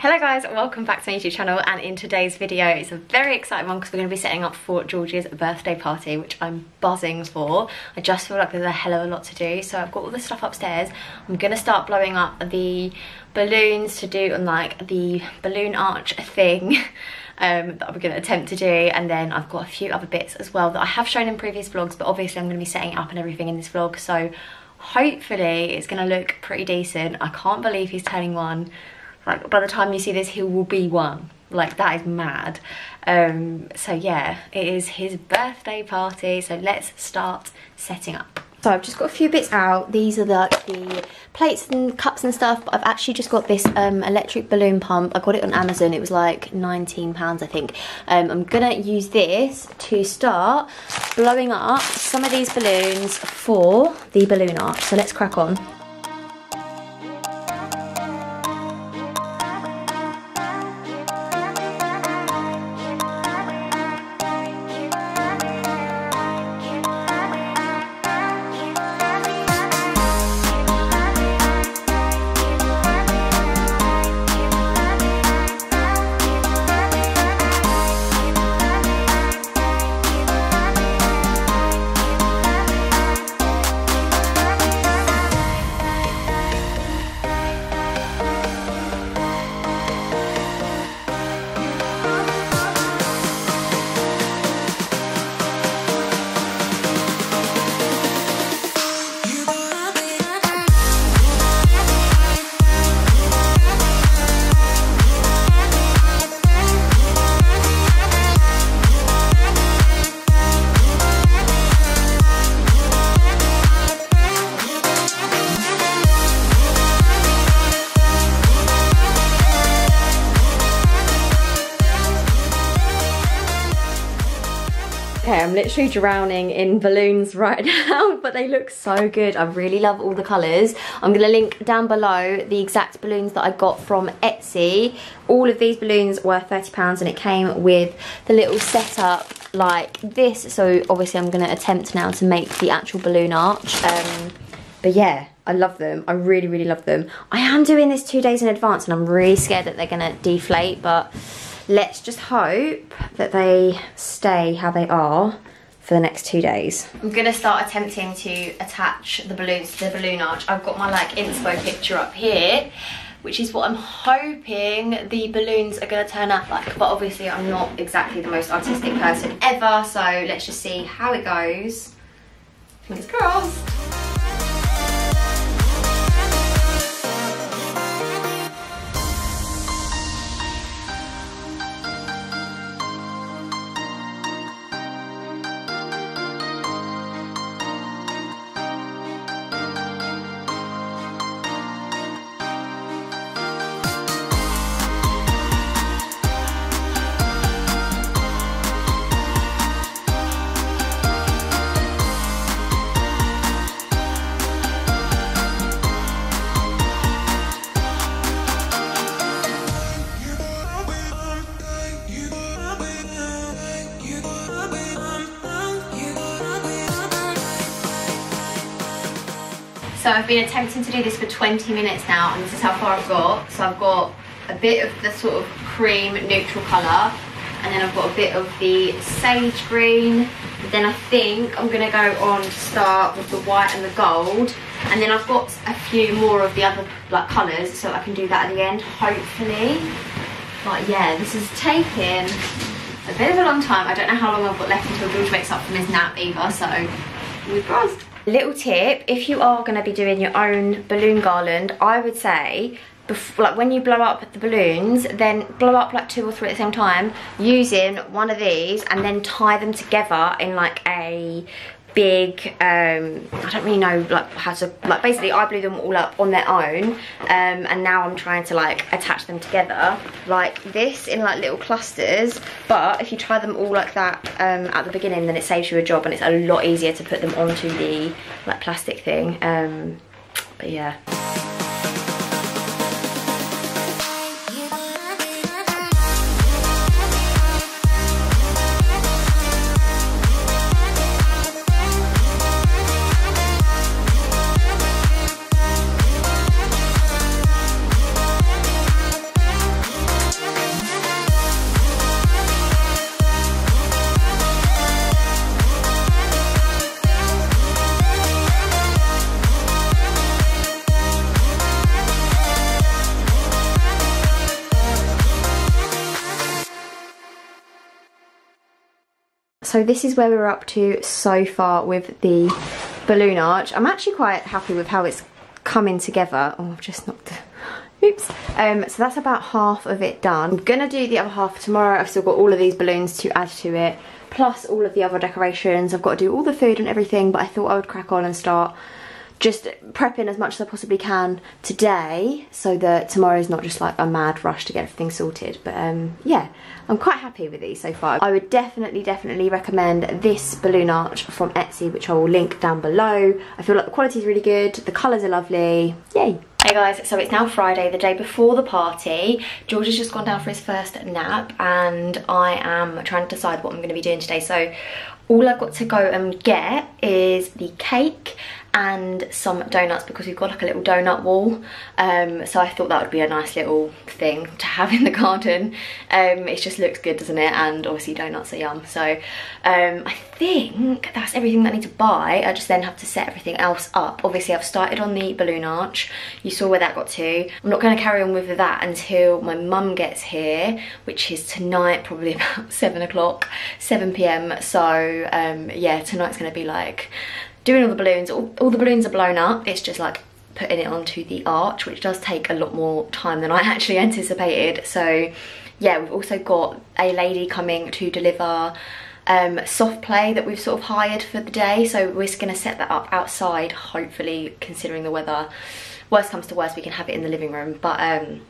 Hello guys, welcome back to my YouTube channel and in today's video it's a very exciting one because we're going to be setting up for George's birthday party which I'm buzzing for. I just feel like there's a hell of a lot to do so I've got all the stuff upstairs. I'm going to start blowing up the balloons to do on like the balloon arch thing um, that I'm going to attempt to do and then I've got a few other bits as well that I have shown in previous vlogs but obviously I'm going to be setting up and everything in this vlog so hopefully it's going to look pretty decent. I can't believe he's turning one like by the time you see this he will be one like that is mad um so yeah it is his birthday party so let's start setting up so I've just got a few bits out. These are the, the plates and cups and stuff. But I've actually just got this um, electric balloon pump. I got it on Amazon. It was like £19, I think. Um, I'm going to use this to start blowing up some of these balloons for the balloon art. So let's crack on. Literally drowning in balloons right now, but they look so good. I really love all the colours. I'm going to link down below the exact balloons that I got from Etsy. All of these balloons were £30 and it came with the little setup like this. So obviously I'm going to attempt now to make the actual balloon arch. Um, but yeah, I love them. I really, really love them. I am doing this two days in advance and I'm really scared that they're going to deflate, but let's just hope that they stay how they are for the next two days. I'm gonna start attempting to attach the balloons to the balloon arch. I've got my like inspo picture up here, which is what I'm hoping the balloons are gonna turn out like. But obviously I'm not exactly the most artistic person ever, so let's just see how it goes. Fingers crossed. So I've been attempting to do this for 20 minutes now and this is how far I've got. So I've got a bit of the sort of cream neutral colour and then I've got a bit of the sage green. Then I think I'm going to go on to start with the white and the gold. And then I've got a few more of the other like colours so I can do that at the end, hopefully. But yeah, this is taking a bit of a long time. I don't know how long I've got left until George wakes up from his nap either, so we've crossed. Little tip, if you are going to be doing your own balloon garland, I would say, like when you blow up the balloons, then blow up like two or three at the same time, using one of these and then tie them together in like a big um, i don't really know like how to like basically i blew them all up on their own um, and now i'm trying to like attach them together like this in like little clusters. But if you tie them all like that um, at the beginning then it saves you a job and it's a lot easier to put them onto the like plastic thing um, but yeah so this is where we're up to so far with the balloon arch. I'm actually quite happy with how it's coming together. Oh, I've just knocked Oops. Um, so that's about half of it done. I'm gonna do the other half tomorrow. I've still got all of these balloons to add to it, plus all of the other decorations. I've got to do all the food and everything, but I thought I would crack on and start just prepping as much as I possibly can today so that tomorrow is not just like a mad rush to get everything sorted. But um, yeah, I'm quite happy with these so far. I would definitely, definitely recommend this balloon arch from Etsy, which I will link down below. I feel like the quality is really good, the colours are lovely, yay. Hey guys, so it's now Friday, the day before the party. George has just gone down for his first nap and I am trying to decide what I'm going to be doing today. So all I've got to go and get is the cake and some donuts because we've got like a little donut wall. Um, so I thought that would be a nice little thing to have in the garden. Um, it just looks good doesn't it? And obviously donuts are yum. So um, I think that's everything that I need to buy. I just then have to set everything else up. Obviously I've started on the balloon arch. You saw where that got to. I'm not going to carry on with that until my mum gets here which is tonight probably about 7 o'clock 7 p.m so um, yeah tonight's going to be like doing all the balloons, all, all the balloons are blown up. It's just like putting it onto the arch, which does take a lot more time than I actually anticipated. So yeah, we've also got a lady coming to deliver um, soft play that we've sort of hired for the day. So we're just gonna set that up outside, hopefully considering the weather. Worst comes to worst, we can have it in the living room. But um,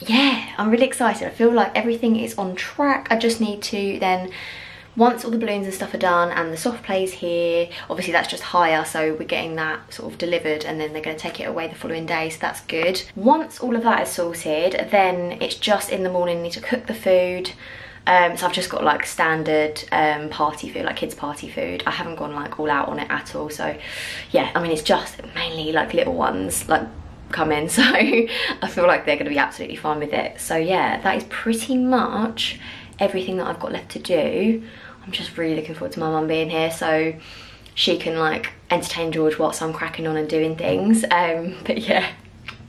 yeah, I'm really excited. I feel like everything is on track. I just need to then once all the balloons and stuff are done and the soft plays here, obviously that's just hire, so we're getting that sort of delivered and then they're gonna take it away the following day, so that's good. Once all of that is sorted, then it's just in the morning, need to cook the food, um, so I've just got like standard um, party food, like kids party food. I haven't gone like all out on it at all. So yeah, I mean, it's just mainly like little ones, like come in. So I feel like they're gonna be absolutely fine with it. So yeah, that is pretty much everything that I've got left to do. I'm just really looking forward to my mum being here so she can like entertain George whilst I'm cracking on and doing things. Um, but yeah,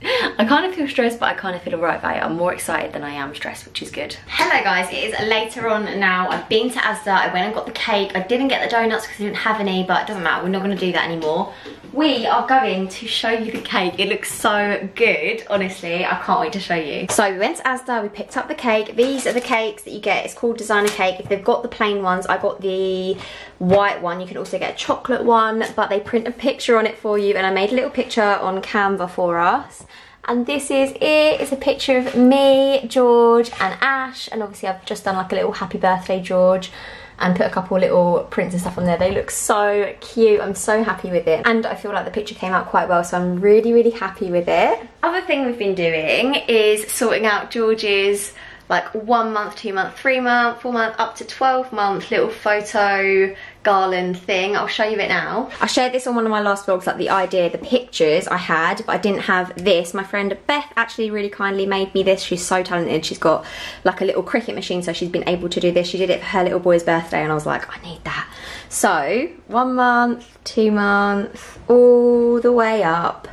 I kind of feel stressed, but I kind of feel alright about it. I'm more excited than I am stressed, which is good. Hello guys, it is later on now. I've been to Asda, I went and got the cake. I didn't get the donuts because I didn't have any, but it doesn't matter, we're not gonna do that anymore. We are going to show you the cake. It looks so good, honestly. I can't wait to show you. So we went to Asda, we picked up the cake. These are the cakes that you get. It's called designer cake. If they've got the plain ones, I got the white one. You can also get a chocolate one, but they print a picture on it for you and I made a little picture on Canva for us and this is it. It's a picture of me george and ash. And obviously i've just done like a little happy birthday george and put a couple little prints and stuff on there. They look so cute. I'm so happy with it. And i feel like the picture came out quite well so i'm really really happy with it. Other thing we've been doing is sorting out george's like one month, two month, three month, four month, up to 12 month little photo garland thing. I'll show you it now. I shared this on one of my last vlogs, like the idea, the pictures I had, but I didn't have this. My friend Beth actually really kindly made me this. She's so talented. She's got like a little Cricut machine, so she's been able to do this. She did it for her little boy's birthday, and I was like, I need that. So, one month, two months, all the way up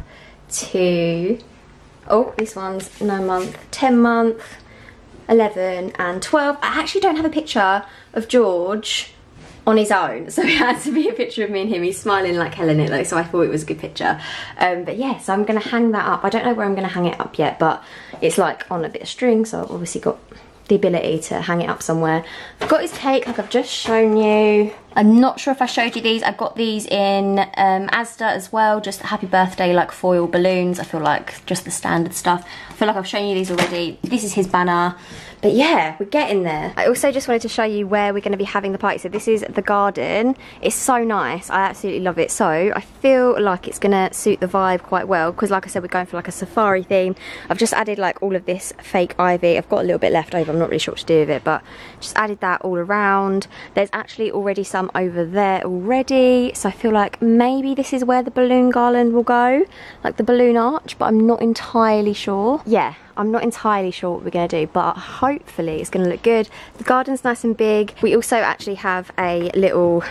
to, oh, this one's nine month, 10 month, 11 and 12. I actually don't have a picture of George on his own so it had to be a picture of me and him he's smiling like hell in it though so I thought it was a good picture um, but yeah so I'm gonna hang that up I don't know where I'm gonna hang it up yet but it's like on a bit of string so I've obviously got the ability to hang it up somewhere. I've got his cake like I've just shown you. I'm not sure if I showed you these. I've got these in um, Asda as well, just happy birthday like foil balloons. I feel like just the standard stuff. Feel like I've shown you these already. This is his banner. But yeah, we're getting there. I also just wanted to show you where we're going to be having the party. So this is the garden. It's so nice. I absolutely love it. So I feel like it's going to suit the vibe quite well because like I said, we're going for like a safari theme. I've just added like all of this fake ivy. I've got a little bit left over. I'm not really sure what to do with it, but just added that all around. There's actually already some over there already. So I feel like maybe this is where the balloon garland will go, like the balloon arch, but I'm not entirely sure. Yeah, I'm not entirely sure what we're going to do, but hopefully it's going to look good. The garden's nice and big. We also actually have a little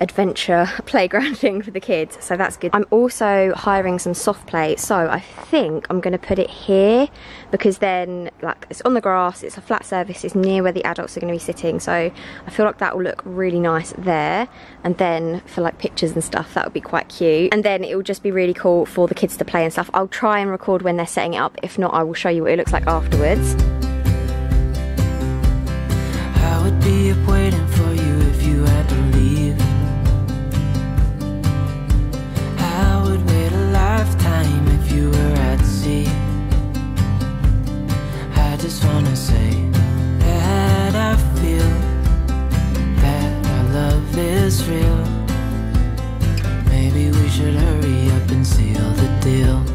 adventure playground thing for the kids. So that's good. I'm also hiring some soft play. So I think I'm going to put it here because then like it's on the grass, it's a flat surface, it's near where the adults are going to be sitting. So I feel like that will look really nice there. And then for like pictures and stuff, that would be quite cute. And then it will just be really cool for the kids to play and stuff. I'll try and record when they're setting it up. If not, I will show you what it looks like afterwards. I would be up waiting for you if you had to leave. I would wait a lifetime if you were at sea. I just wanna say that I feel that our love is real. Maybe we should hurry up and seal the deal.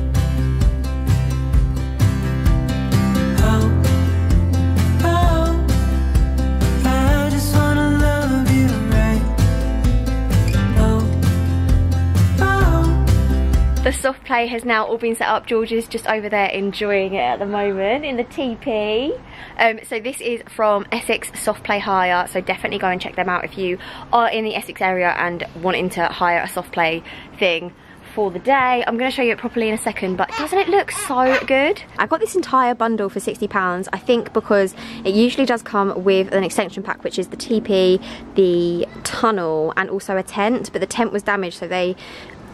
Play has now all been set up. George is just over there enjoying it at the moment in the TP. Um, so this is from Essex Soft Play Hire. So definitely go and check them out if you are in the Essex area and wanting to hire a soft play thing for the day. I'm going to show you it properly in a second, but doesn't it look so good? I got this entire bundle for £60, I think because it usually does come with an extension pack, which is the TP, the tunnel, and also a tent, but the tent was damaged, so they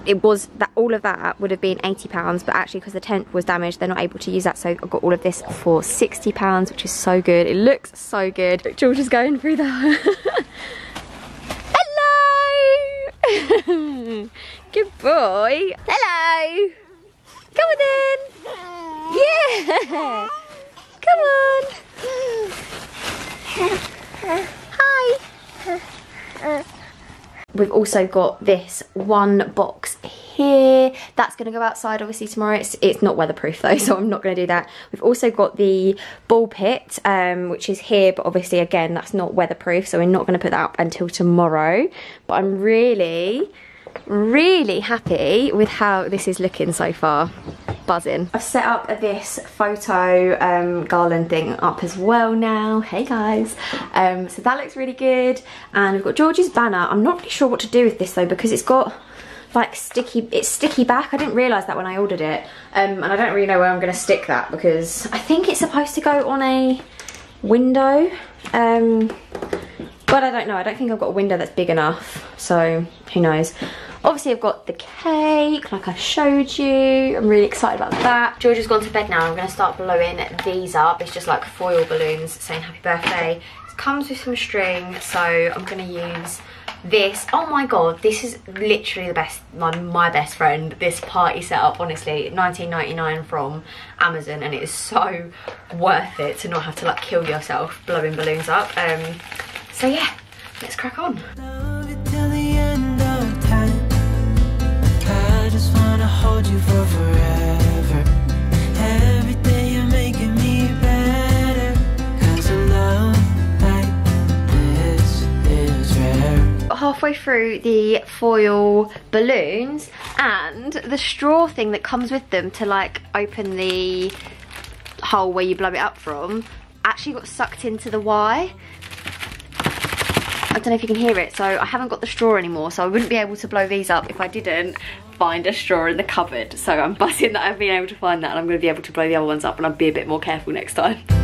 it was that all of that would have been 80 pounds but actually because the tent was damaged they're not able to use that. So I got all of this for 60 pounds which is so good. It looks so good. George is going through the hello! Good boy. Hello! Come on then. Yeah. Come on. Hi We've also got this one box here. That's going to go outside obviously tomorrow. It's, it's not weatherproof though, so I'm not going to do that. We've also got the ball pit, um, which is here, but obviously again, that's not weatherproof, so we're not going to put that up until tomorrow. But I'm really, really happy with how this is looking so far. Buzzing. I've set up this photo um, garland thing up as well now. Hey guys. Um, so that looks really good. And we've got George's banner. I'm not really sure what to do with this though because it's got like sticky, it's sticky back. I didn't realise that when I ordered it. Um, and I don't really know where I'm going to stick that because I think it's supposed to go on a window. Um, but I don't know. I don't think I've got a window that's big enough. So who knows. Obviously I've got the cake like I showed you. I'm really excited about that. George has gone to bed now. I'm going to start blowing these up. It's just like foil balloons saying happy birthday. It comes with some string so I'm going to use this. Oh my god, this is literally the best, my, my best friend. This party setup, honestly, 19.99 from Amazon and it is so worth it to not have to like kill yourself blowing balloons up. Um, so yeah, let's crack on. Love you till the end of time. I just wanna hold you for forever. Every day you're making me better. Cause a love like this is rare. halfway through the foil balloons and the straw thing that comes with them to like open the hole where you blow it up from actually got sucked into the Y. I don't know if you can hear it, so I haven't got the straw anymore, so I wouldn't be able to blow these up if I didn't find a straw in the cupboard. So I'm buzzing that I've been able to find that and I'm going to be able to blow the other ones up and I'll be a bit more careful next time.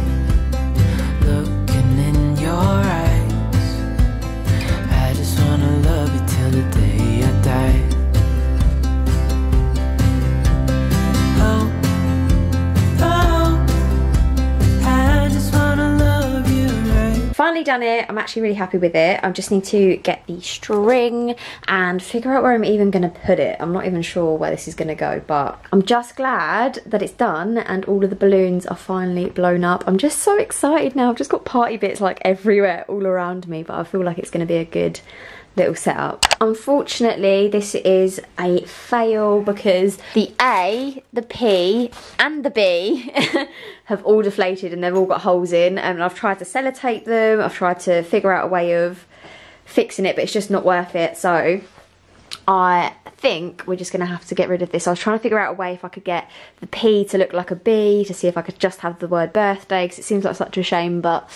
Done it. I'm actually really happy with it. I just need to get the string and figure out where I'm even going to put it. I'm not even sure where this is going to go, but I'm just glad that it's done and all of the balloons are finally blown up. I'm just so excited now. I've just got party bits like everywhere all around me, but I feel like it's going to be a good little setup. Unfortunately, this is a fail because the A, the P and the B have all deflated and they've all got holes in and I've tried to sellotape them, I've tried to figure out a way of fixing it but it's just not worth it so I think we're just going to have to get rid of this. I was trying to figure out a way if I could get the P to look like a B to see if I could just have the word birthday because it seems like such a shame but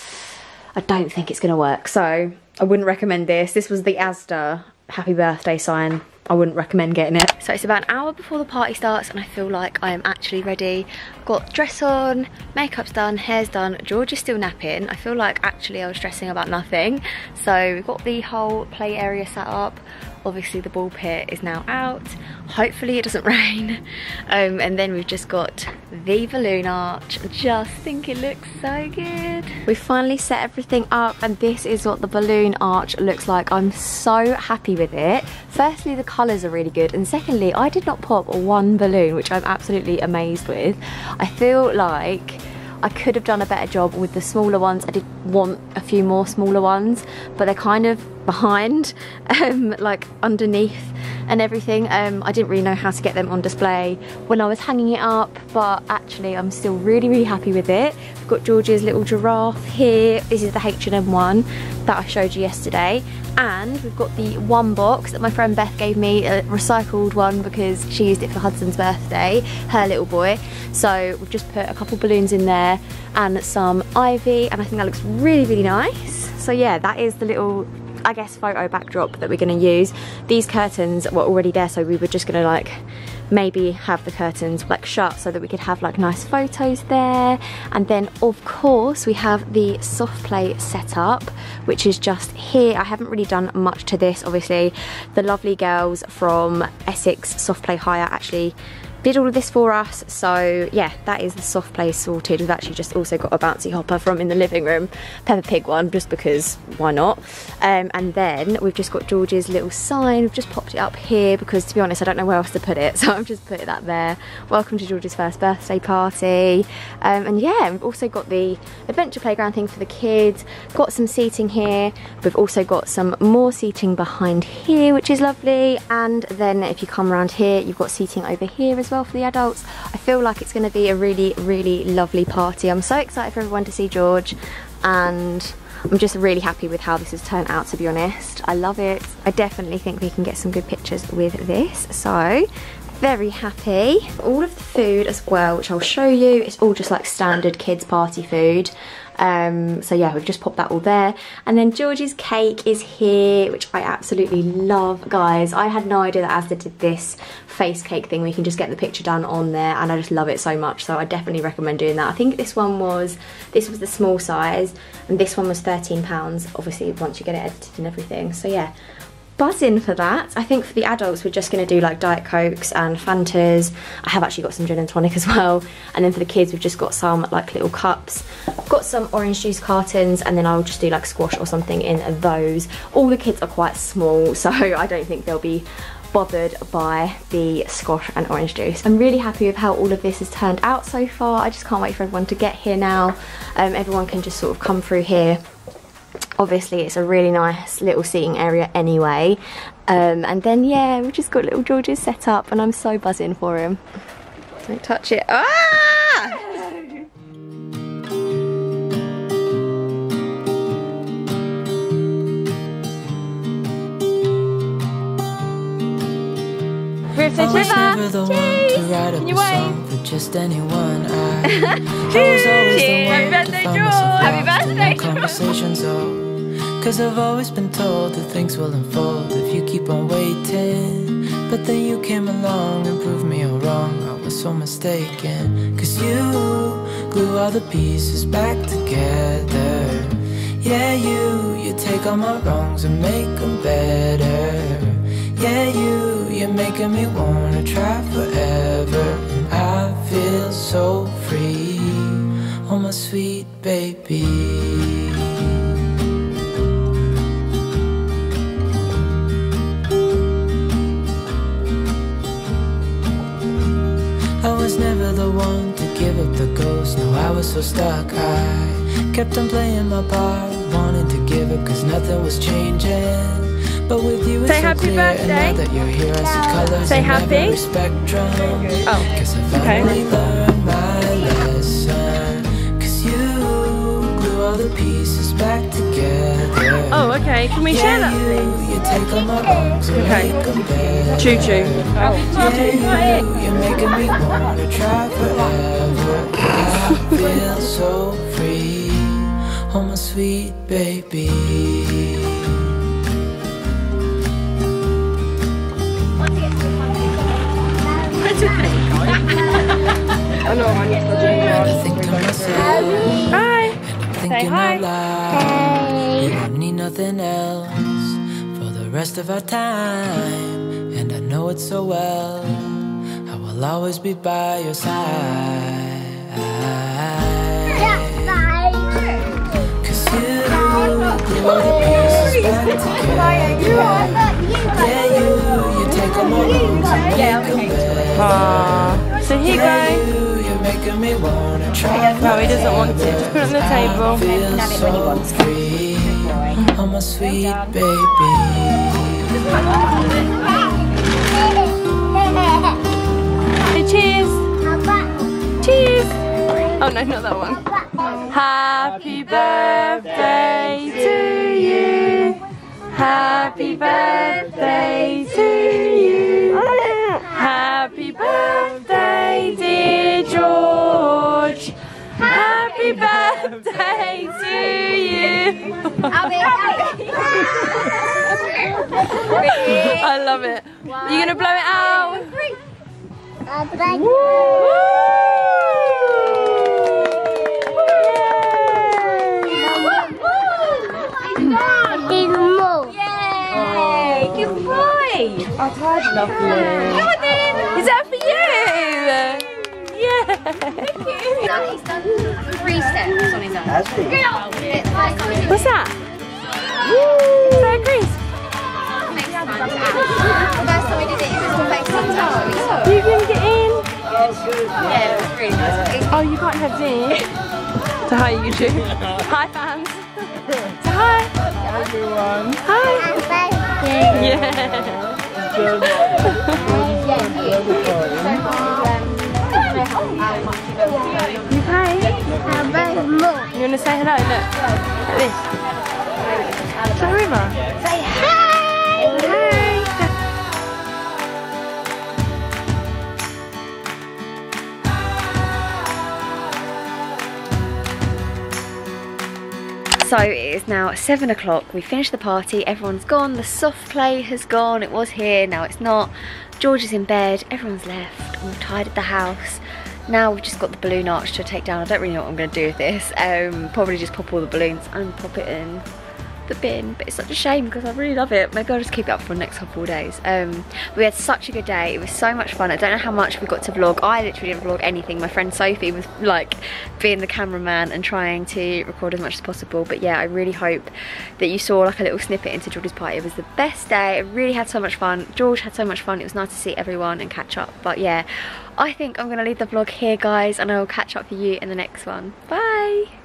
I don't think it's going to work so I wouldn't recommend this. This was the Asda happy birthday sign. I wouldn't recommend getting it. So it's about an hour before the party starts and I feel like I am actually ready. Got dress on, makeup's done, hair's done. George is still napping. I feel like actually I was stressing about nothing. So we've got the whole play area set up. Obviously the ball pit is now out. Hopefully it doesn't rain. Um, and then we've just got the balloon arch. Just think it looks so good. We've finally set everything up and this is what the balloon arch looks like. I'm so happy with it. Firstly, the colours are really good. And secondly, I did not pop one balloon, which I'm absolutely amazed with. I feel like I could have done a better job with the smaller ones. I did want a few more smaller ones, but they're kind of behind, um, like underneath and everything. Um, I didn't really know how to get them on display when I was hanging it up, but actually I'm still really, really happy with it. We've got George's little giraffe here. This is the H&M one that I showed you yesterday. And we've got the one box that my friend Beth gave me, a recycled one because she used it for Hudson's birthday, her little boy. So we've just put a couple balloons in there and some ivy and I think that looks really, really nice. So yeah, that is the little I guess photo backdrop that we're going to use. These curtains were already there so we were just going to like maybe have the curtains like shut so that we could have like nice photos there. And then of course we have the soft play setup which is just here. I haven't really done much to this. Obviously the lovely girls from Essex soft play hire actually did all of this for us so yeah that is the soft play sorted. We've actually just also got a bouncy hopper from in the living room Peppa Pig one just because why not? Um, and then we've just got George's little sign. We've just popped it up here because to be honest I don't know where else to put it so I've just put that there. Welcome to George's first birthday party. Um, and yeah we've also got the adventure playground thing for the kids. Got some seating here. We've also got some more seating behind here which is lovely. And then if you come around here you've got seating over here as well for the adults. I feel like it's going to be a really, really lovely party. I'm so excited for everyone to see George and I'm just really happy with how this has turned out to be honest. I love it. I definitely think we can get some good pictures with this. So very happy. All of the food as well, which I'll show you, it's all just like standard kids party food. Um, so yeah, we've just popped that all there. And then George's cake is here, which I absolutely love, guys. I had no idea that Asda did this face cake thing. We can just get the picture done on there and I just love it so much. So I definitely recommend doing that. I think this one was, this was the small size and this one was 13 pounds, obviously once you get it edited and everything. So yeah, buzzing for that. I think for the adults, we're just going to do like Diet Cokes and Fantas. I have actually got some gin and tonic as well. And then for the kids, we've just got some like little cups. I've got some orange juice cartons and then I'll just do like squash or something in those. All the kids are quite small, so I don't think they'll be bothered by the squash and orange juice. I'm really happy with how all of this has turned out so far. I just can't wait for everyone to get here now. Um, everyone can just sort of come through here obviously it's a really nice little seating area anyway um, and then yeah we've just got little George's set up and I'm so buzzing for him don't touch it ah! Birthday I was never Trevor! the one to write up a you wave? song for just anyone. I, I was always the Cheers! one Happy to birthday, find George! myself Happy in birthday, the conversations. Cause I've always been told that things will unfold if you keep on waiting. But then you came along and proved me all wrong. I was so mistaken. Cause you glue all the pieces back together. Yeah, you, you take all my wrongs and make them better. Yeah, you, you're making me wanna try forever. And I feel so free. Oh, my sweet baby. So stuck. I kept on playing my part, wanting to give up cause nothing was changing. But with you, it's Say so happy clear. And now birthday. that you're here, I see colors Say in happy. every spectrum. Oh, Cause I okay. finally learned my lesson. Cause you glue all the pieces back together. Oh, okay. Can we share that, you, please? you take all my wrongs and Okay. make them better. Choo choo. Yeah, you, you're making me wanna try forever. I feel so free, oh my sweet baby. I think to myself, hi. Thinking you don't need nothing else for the rest of our time, and I know it so well. I will always be by your side. So here you go. No, he doesn't want to. Put it on the table. Oh, my sweet baby. Cheers. Cheers. Oh no, not that one. Happy birthday to you. Happy birthday to you. Happy birthday, dear George. Happy birthday to you. I love it. You gonna blow it out? Yay! Boy! Oh, that's lovely. Is that for you? Yeah. Now he's done three steps on his own. What's that? Is that a grease? Next time to Ash. The first time we did it, it was the face on Ash. We saw. You can get in. Yeah, it was really nice. Oh, you can't have tea. So hi YouTube. Hi fans. So hi. Hi everyone. Hi. Yeah. You. You wanna say hello? Look. Like this. Say hi, Say hi. So it is now seven o'clock. We finished the party. Everyone's gone. The soft play has gone. It was here. Now it's not. George is in bed. Everyone's left. We've tidied the house. Now we've just got the balloon arch to take down. I don't really know what I'm going to do with this. Um, probably just pop all the balloons and pop it in the bin. But it's such a shame because I really love it. Maybe I'll just keep it up for the next couple of days. Um, we had such a good day. It was so much fun. I don't know how much we got to vlog. I literally didn't vlog anything. My friend Sophie was like being the cameraman and trying to record as much as possible. But yeah, I really hope that you saw like a little snippet into George's party. It was the best day. I really had so much fun. George had so much fun. It was nice to see everyone and catch up. But yeah, I think I'm going to leave the vlog here, guys, and I will catch up for you in the next one. Bye!